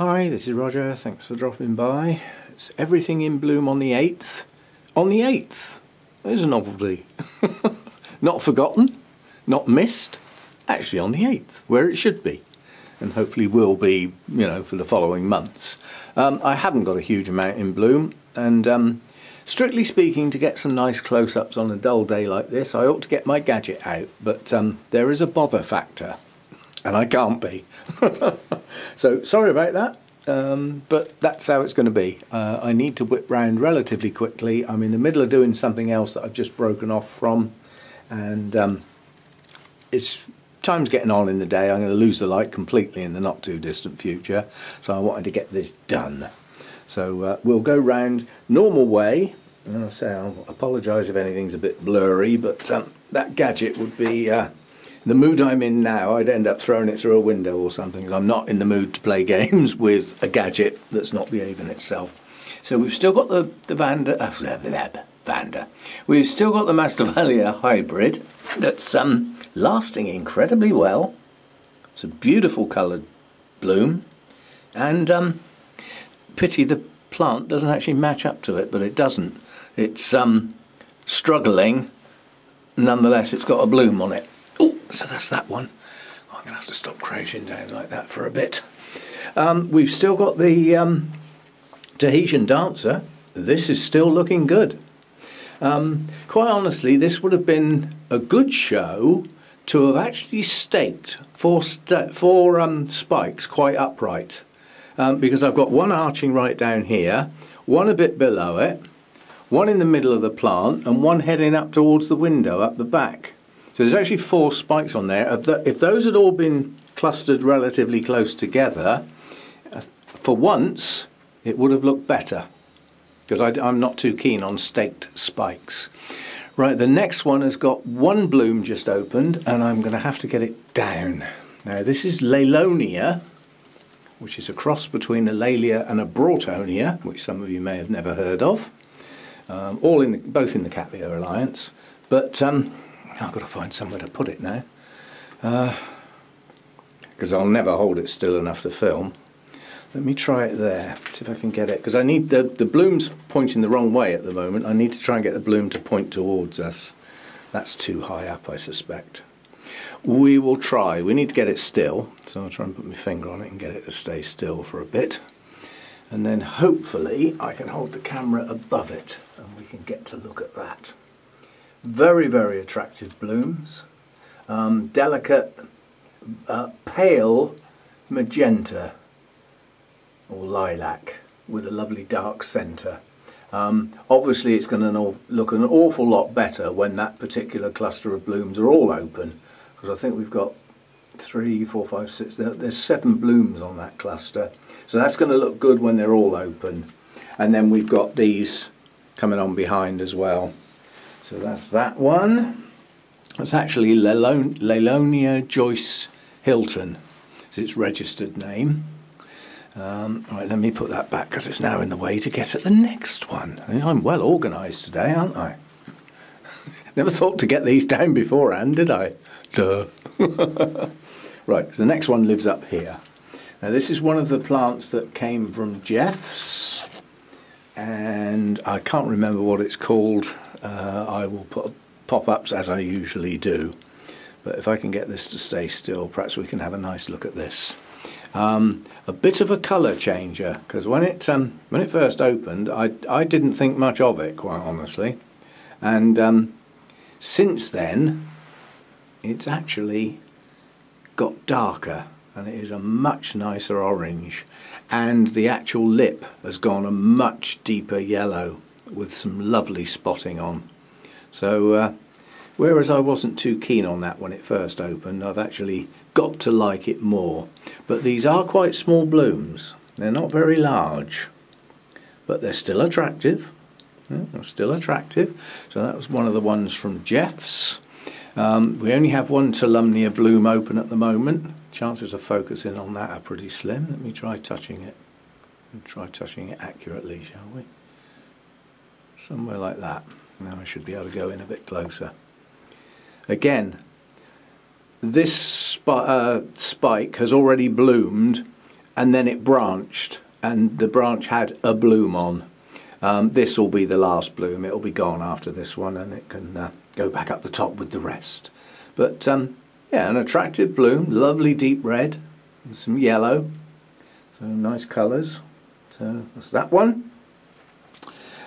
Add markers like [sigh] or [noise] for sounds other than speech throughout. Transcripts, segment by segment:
Hi, this is Roger. Thanks for dropping by. It's everything in bloom on the 8th. On the 8th. There's a novelty. [laughs] not forgotten, not missed. Actually on the 8th, where it should be. And hopefully will be, you know, for the following months. Um, I haven't got a huge amount in bloom. And um, strictly speaking, to get some nice close-ups on a dull day like this, I ought to get my gadget out. But um, there is a bother factor and I can't be. [laughs] so sorry about that, um, but that's how it's going to be. Uh, I need to whip round relatively quickly. I'm in the middle of doing something else that I've just broken off from, and um, it's time's getting on in the day. I'm going to lose the light completely in the not too distant future, so I wanted to get this done. So uh, we'll go round normal way. And I'll say I'll apologise if anything's a bit blurry, but um, that gadget would be. Uh, the mood I'm in now, I'd end up throwing it through a window or something. I'm not in the mood to play [laughs] games with a gadget that's not behaving itself. So we've still got the, the Vanda, uh, [laughs] Vanda. We've still got the Masdevallia hybrid that's um, lasting incredibly well. It's a beautiful coloured bloom. And um, pity the plant doesn't actually match up to it, but it doesn't. It's um, struggling. Nonetheless, it's got a bloom on it. So that's that one. I'm going to have to stop crouching down like that for a bit. Um, we've still got the um, Tahitian Dancer. This is still looking good. Um, quite honestly, this would have been a good show to have actually staked four, st four um, spikes quite upright. Um, because I've got one arching right down here, one a bit below it, one in the middle of the plant, and one heading up towards the window up the back. So there's actually four spikes on there. If those had all been clustered relatively close together, uh, for once it would have looked better because I'm not too keen on staked spikes. Right, the next one has got one bloom just opened and I'm going to have to get it down. Now this is Laelonia, which is a cross between a Laelia and a Broughtonia, which some of you may have never heard of. Um, all in the, both in the Cattleya Alliance. But um, I've got to find somewhere to put it now. Because uh, I'll never hold it still enough to film. Let me try it there, see if I can get it. Because I need the, the bloom's pointing the wrong way at the moment. I need to try and get the bloom to point towards us. That's too high up, I suspect. We will try. We need to get it still. So I'll try and put my finger on it and get it to stay still for a bit. And then hopefully I can hold the camera above it and we can get to look at that. Very, very attractive blooms. Um, delicate, uh, pale magenta or lilac with a lovely dark centre. Um, obviously it's going to look an awful lot better when that particular cluster of blooms are all open because I think we've got three, four, five, six, there's seven blooms on that cluster. So that's going to look good when they're all open. And then we've got these coming on behind as well. So that's that one. It's actually Laelonia Joyce Hilton. It's its registered name. Um, right, let me put that back because it's now in the way to get at the next one. I am well organised today, aren't I? [laughs] Never thought to get these down beforehand, did I? Duh. [laughs] right, so the next one lives up here. Now this is one of the plants that came from Jeff's and I can't remember what it's called uh, I will put pop-ups as I usually do. But if I can get this to stay still, perhaps we can have a nice look at this. Um, a bit of a colour changer, because when it um, when it first opened, I, I didn't think much of it, quite honestly. And um, since then, it's actually got darker, and it is a much nicer orange. And the actual lip has gone a much deeper yellow with some lovely spotting on. So uh, whereas I wasn't too keen on that when it first opened, I've actually got to like it more. But these are quite small blooms. They're not very large, but they're still attractive. Yeah, they're still attractive. So that was one of the ones from Jeff's. Um, we only have one Tolumnia bloom open at the moment. Chances of focusing on that are pretty slim. Let me try touching it. Try touching it accurately, shall we? Somewhere like that. Now I should be able to go in a bit closer. Again, this uh, spike has already bloomed and then it branched, and the branch had a bloom on. Um, this will be the last bloom. It'll be gone after this one, and it can uh, go back up the top with the rest. But um, yeah, an attractive bloom, lovely deep red, some yellow. So nice colours. So that's that one.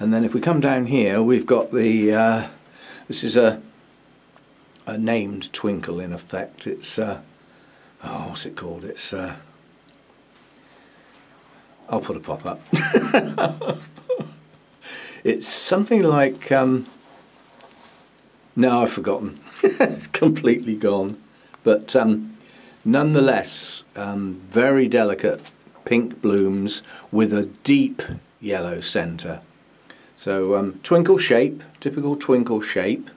And then if we come down here, we've got the. Uh, this is a a named twinkle in effect. It's uh, oh, what's it called? It's uh, I'll put a pop up. [laughs] it's something like um, no, I've forgotten. [laughs] it's completely gone. But um, nonetheless, um, very delicate pink blooms with a deep yellow centre. So um, twinkle shape, typical twinkle shape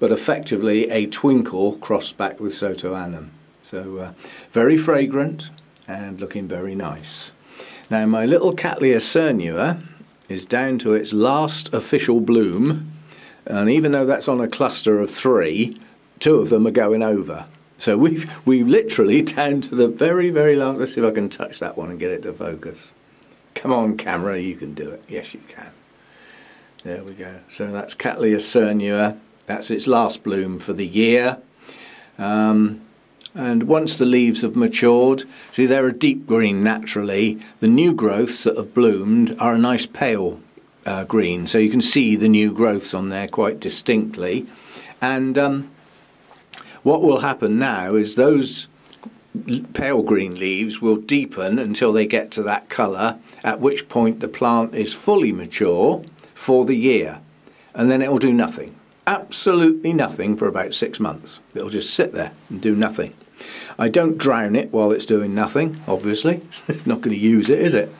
but effectively a twinkle crossed back with Sotoanum. So uh, very fragrant and looking very nice. Now my little Cattleya cernua is down to its last official bloom and even though that's on a cluster of three, two of them are going over. So [laughs] we've we literally [laughs] down to the very, very last. Let's see if I can touch that one and get it to focus. Come on, camera, you can do it. Yes, you can. There we go. So that's Cattleya cernua that's its last bloom for the year. Um, and once the leaves have matured, see they're a deep green naturally. The new growths that have bloomed are a nice pale uh, green, so you can see the new growths on there quite distinctly. And um, what will happen now is those pale green leaves will deepen until they get to that colour, at which point the plant is fully mature for the year, and then it will do nothing absolutely nothing for about six months. It'll just sit there and do nothing. I don't drown it while it's doing nothing, obviously. [laughs] it's not going to use it, is it?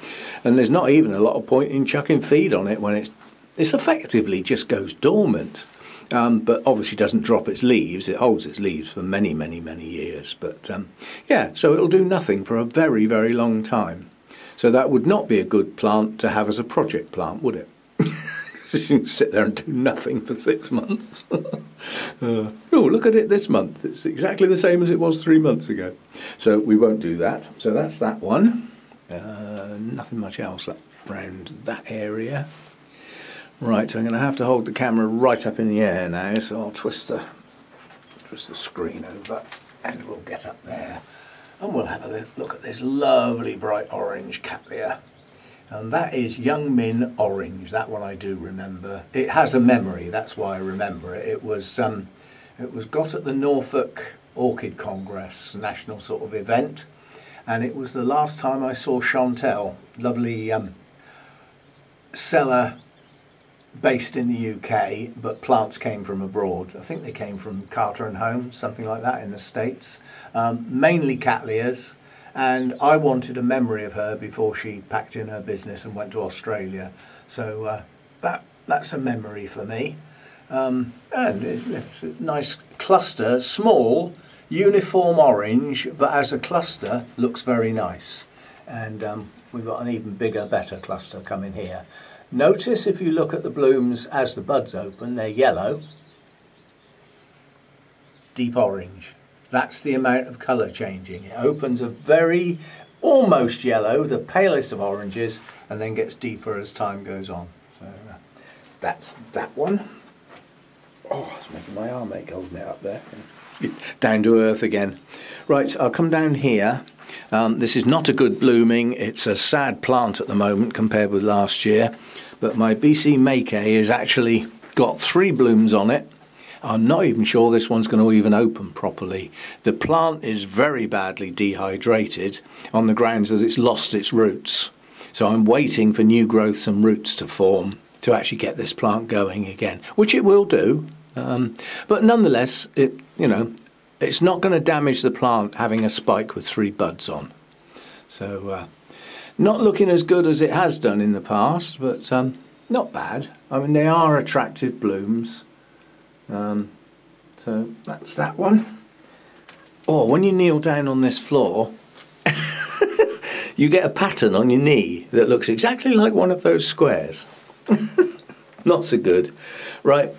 And there's not even a lot of point in chucking feed on it when it's it's effectively just goes dormant. Um, but obviously doesn't drop its leaves. It holds its leaves for many, many, many years. But um, yeah, so it'll do nothing for a very, very long time. So that would not be a good plant to have as a project plant, would it? [laughs] [laughs] you can sit there and do nothing for six months. [laughs] uh, oh, look at it this month. It's exactly the same as it was three months ago. So we won't do that. So that's that one. Uh, nothing much else around that area. Right, I'm going to have to hold the camera right up in the air now, so I'll twist the twist the screen over, and we'll get up there, and we'll have a look at this lovely bright orange Cattleya and that is Young Min Orange. That one I do remember. It has a memory. That's why I remember it. It was um, it was got at the Norfolk Orchid Congress, national sort of event, and it was the last time I saw Chantel, lovely um, seller based in the UK, but plants came from abroad. I think they came from Carter and Holmes, something like that, in the States. Um, mainly Cattleyas, and I wanted a memory of her before she packed in her business and went to Australia. So uh, that that's a memory for me. Um, and it's, it's, a nice cluster, small, uniform orange, but as a cluster looks very nice. And um, we've got an even bigger, better cluster coming here. Notice if you look at the blooms as the buds open, they're yellow, deep orange. That's the amount of colour changing. It opens a very almost yellow, the palest of oranges, and then gets deeper as time goes on. So uh, that's that one. Oh, it's making my arm ache holding it up there. [laughs] down to earth again. Right, I'll come down here. Um, this is not a good blooming. It's a sad plant at the moment compared with last year. But my BC Maikai has actually got three blooms on it I'm not even sure this one's going to even open properly. The plant is very badly dehydrated on the grounds that it's lost its roots. So I'm waiting for new growths and roots to form to actually get this plant going again, which it will do. Um, but nonetheless, it you know it's not going to damage the plant having a spike with three buds on. So uh, not looking as good as it has done in the past, but um, not bad. I mean, they are attractive blooms. Um, so that's that one. Oh, when you kneel down on this floor, [laughs] you get a pattern on your knee that looks exactly like one of those squares. [laughs] Not so good. Right,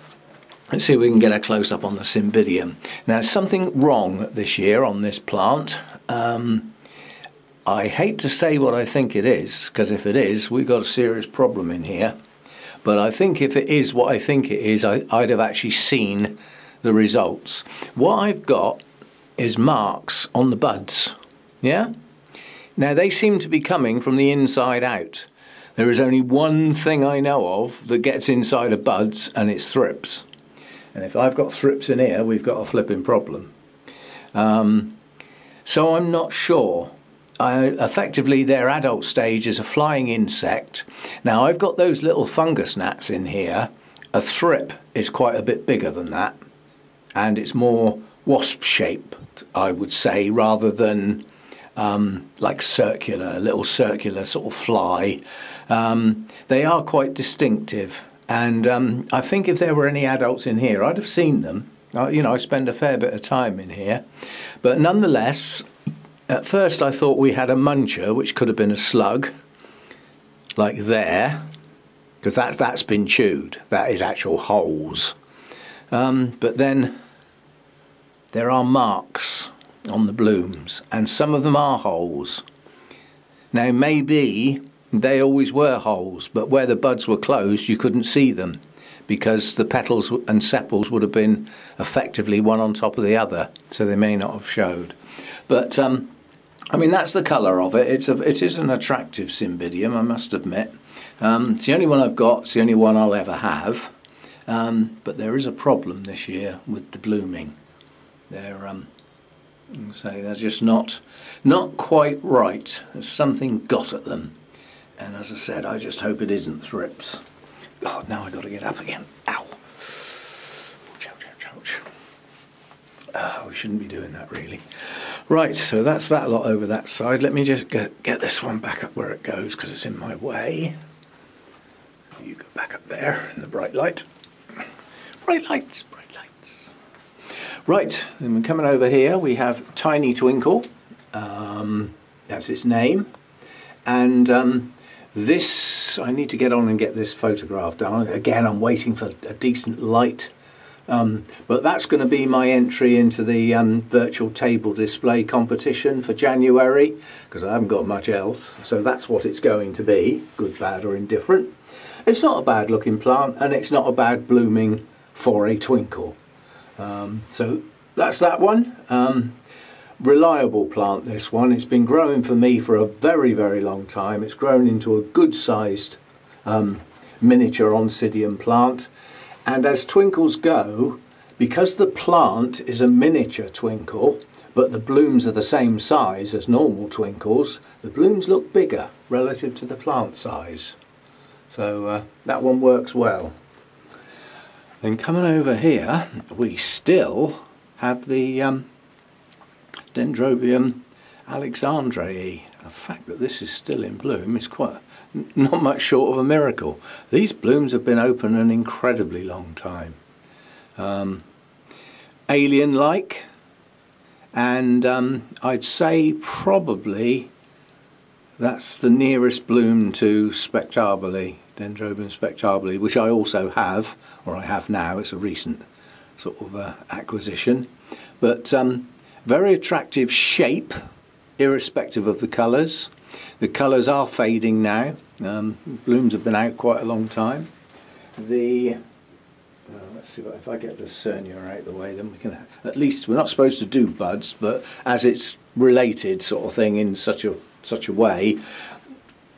let's see if we can get a close up on the Cymbidium. Now, something wrong this year on this plant. Um, I hate to say what I think it is, because if it is, we've got a serious problem in here. But I think if it is what I think it is, I, would have actually seen the results. What I've got is marks on the buds. Yeah? Now they seem to be coming from the inside out. There is only one thing I know of that gets inside of buds, and it's thrips. And if I've got thrips in here, we've got a flipping problem. Um, so I'm not sure. Effectively, their adult stage is a flying insect. Now, I've got those little fungus gnats in here. A thrip is quite a bit bigger than that, and it's more wasp shaped, I would say, rather than um, like circular, a little circular sort of fly. Um, they are quite distinctive, and um, I think if there were any adults in here, I'd have seen them. Uh, you know, I spend a fair bit of time in here, but nonetheless, at first I thought we had a muncher, which could have been a slug, like there, because that's that's been chewed. That is actual holes. Um, but then there are marks on the blooms, and some of them are holes. Now, maybe they always were holes, but where the buds were closed, you couldn't see them because the petals and sepals would have been effectively one on top of the other, so they may not have showed. But um, I mean, that's the colour of it. It's a, it is an attractive cymbidium, I must admit. Um, it's the only one I've got. It's the only one I'll ever have. Um, but there is a problem this year with the blooming. They're um, say they're just not not quite right. There's something got at them. And as I said, I just hope it isn't thrips. God, now I've got to get up again. Ow. Ouch, ouch, ouch, ouch. Oh, we shouldn't be doing that really. Right, so that's that lot over that side. Let me just get, get this one back up where it goes because it's in my way. You go back up there in the bright light. Bright lights, bright lights. Right, we're coming over here. We have Tiny Twinkle. Um, that's its name. And um, this, I need to get on and get this photograph done. Again, I'm waiting for a decent light. Um, but that's going to be my entry into the um, virtual table display competition for January because I haven't got much else. So that's what it's going to be, good, bad or indifferent. It's not a bad looking plant and it's not a bad blooming for a twinkle. Um, so that's that one. Um, reliable plant this one. It's been growing for me for a very, very long time. It's grown into a good sized um, miniature oncidium plant. And as twinkles go, because the plant is a miniature twinkle, but the blooms are the same size as normal twinkles, the blooms look bigger relative to the plant size. So uh, that one works well. Then coming over here, we still have the um, Dendrobium alexandrae. The fact that this is still in bloom is quite not much short of a miracle. These blooms have been open an incredibly long time. Um, Alien-like, and um, I'd say probably that's the nearest bloom to spectabile, Dendrobium spectabile, which I also have, or I have now. It's a recent sort of uh, acquisition, but um, very attractive shape, irrespective of the colours. The colours are fading now. Um, blooms have been out quite a long time. The uh, let's see if I get the cernua out of the way, then we can at least we're not supposed to do buds, but as it's related sort of thing in such a such a way,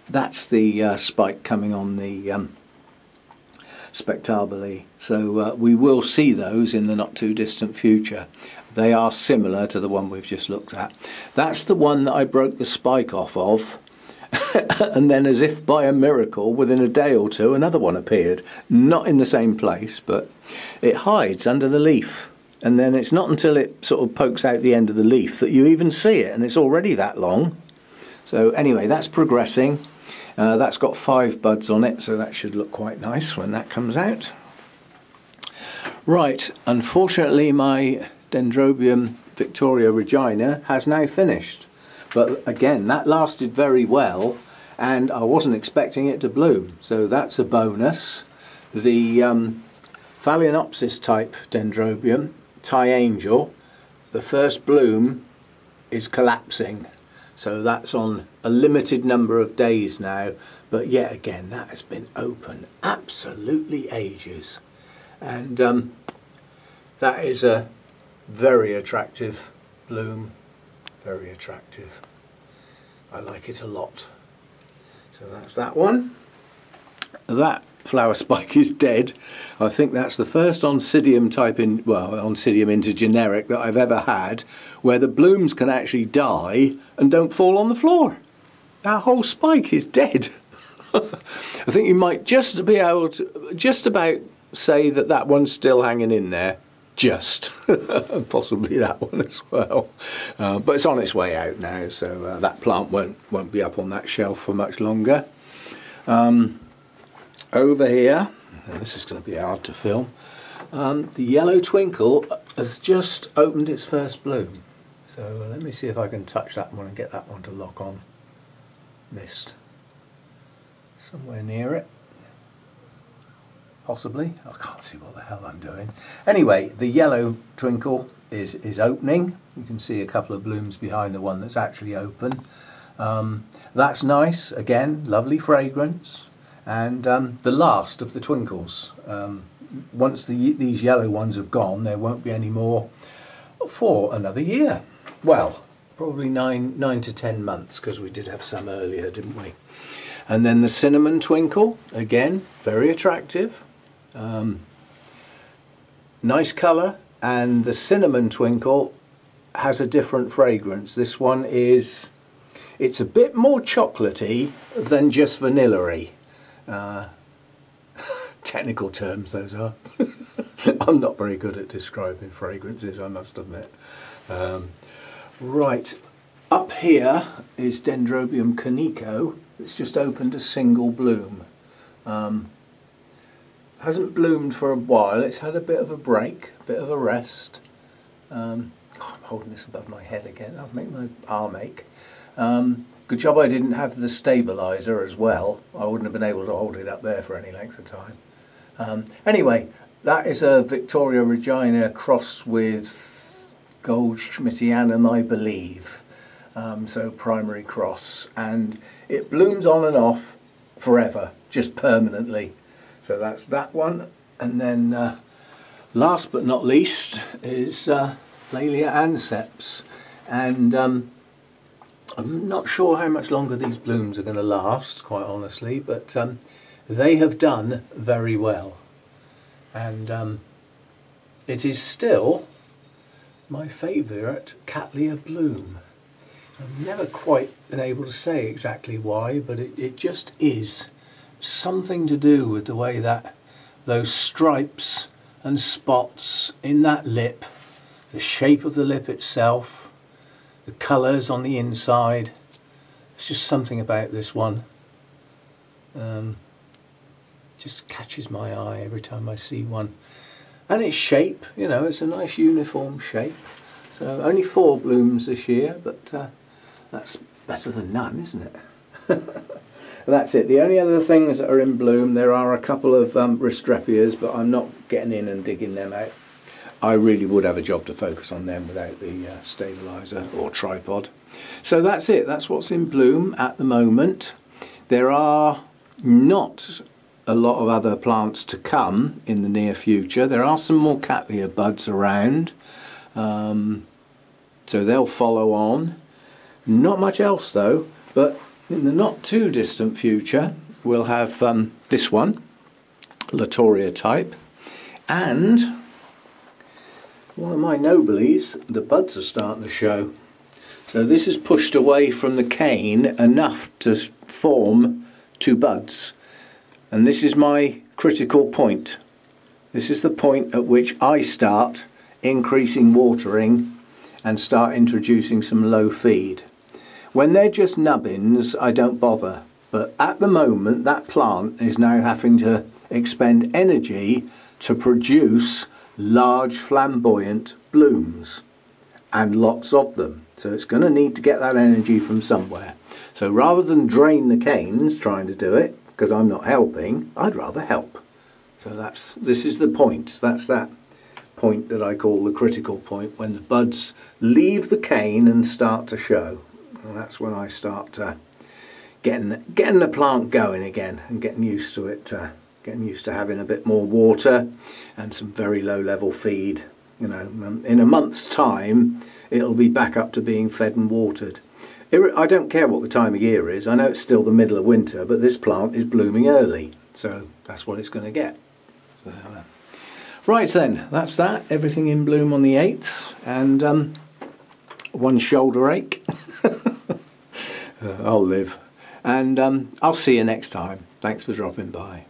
that's the uh, spike coming on the um, spectabile. So uh, we will see those in the not too distant future. They are similar to the one we've just looked at. That's the one that I broke the spike off of. [laughs] and then, as if by a miracle, within a day or two, another one appeared. Not in the same place, but it hides under the leaf. And then it's not until it sort of pokes out the end of the leaf that you even see it, and it's already that long. So, anyway, that's progressing. Uh, that's got five buds on it, so that should look quite nice when that comes out. Right, unfortunately, my Dendrobium Victoria Regina has now finished. But again, that lasted very well and I wasn't expecting it to bloom. So that's a bonus. The um, Phalaenopsis type Dendrobium, Thai Angel, the first bloom is collapsing. So that's on a limited number of days now. But yet again, that has been open absolutely ages. And um, that is a very attractive bloom. Very attractive. I like it a lot. So that's that one. That flower [laughs] spike is dead. I think that's the first Oncidium type in well Oncidium intergeneric that I've ever had where the blooms can actually die and don't fall on the floor. That whole spike is dead. [laughs] I think you might just be able to just about say that that one's still hanging in there. Just [laughs] possibly that one as well, uh, but it's on its way out now, so uh, that plant won't won't be up on that shelf for much longer. Um, over here, this is going to be hard to film, um, the yellow twinkle has just opened its first bloom. So uh, let me see if I can touch that one and get that one to lock on. Mist. Somewhere near it. Possibly. I can't see what the hell I'm doing. Anyway, the yellow twinkle is, is opening. You can see a couple of blooms behind the one that's actually open. Um, that's nice. Again, lovely fragrance and um, the last of the twinkles. Um, once the, these yellow ones have gone, there won't be any more for another year. Well, probably nine, nine to ten months because we did have some earlier, didn't we? And then the cinnamon twinkle, again, very attractive. Um, nice colour, and the cinnamon twinkle has a different fragrance. This one is, it's a bit more chocolatey than just vanilla-y. Uh, [laughs] technical terms those are. [laughs] I'm not very good at describing fragrances, I must admit. Um, right, up here is Dendrobium kaneko. It's just opened a single bloom. Um, hasn't bloomed for a while. It's had a bit of a break, a bit of a rest. Um, oh, I'm holding this above my head again. I'll make my arm ache. Um, Good job I didn't have the stabiliser as well. I wouldn't have been able to hold it up there for any length of time. Um, anyway, that is a Victoria Regina cross with Goldschmidtianum, I believe. Um, so primary cross. And it blooms on and off forever, just permanently. So that's that one. And then uh, last but not least is uh, Laelia anceps. And um, I'm not sure how much longer these blooms are going to last, quite honestly, but um, they have done very well. And um, it is still my favourite Cattleya bloom. I've never quite been able to say exactly why, but it, it just is something to do with the way that those stripes and spots in that lip, the shape of the lip itself, the colours on the inside. It's just something about this one. Um, just catches my eye every time I see one. And its shape, you know, it's a nice uniform shape. So only four blooms this year, but uh, that's better than none, isn't it? [laughs] that's it. The only other things that are in bloom, there are a couple of um, Restrepias, but I'm not getting in and digging them out. I really would have a job to focus on them without the uh, stabilizer or tripod. So that's it, that's what's in bloom at the moment. There are not a lot of other plants to come in the near future. There are some more Cattleya buds around, um, so they'll follow on. Not much else though, but in the not too distant future we'll have um, this one, Latouria type, and one of my noblies, the buds are starting to show. So this is pushed away from the cane enough to form two buds. And this is my critical point. This is the point at which I start increasing watering and start introducing some low feed. When they're just nubbins, I don't bother. But at the moment, that plant is now having to expend energy to produce large flamboyant blooms and lots of them. So it's going to need to get that energy from somewhere. So rather than drain the canes trying to do it, because I'm not helping, I'd rather help. So that's this is the point. That's that point that I call the critical point when the buds leave the cane and start to show. and that's when I start uh, getting getting the plant going again and getting used to it, uh, getting used to having a bit more water and some very low level feed. You know, um, in a month's time, it'll be back up to being fed and watered. I don't care what the time of year is. I know it's still the middle of winter, but this plant is blooming early, so that's what it's going to get. So, uh, right then, that's that. Everything in bloom on the 8th, and um, one shoulder ache. [laughs] uh, I'll live. And um, I'll see you next time. Thanks for dropping by.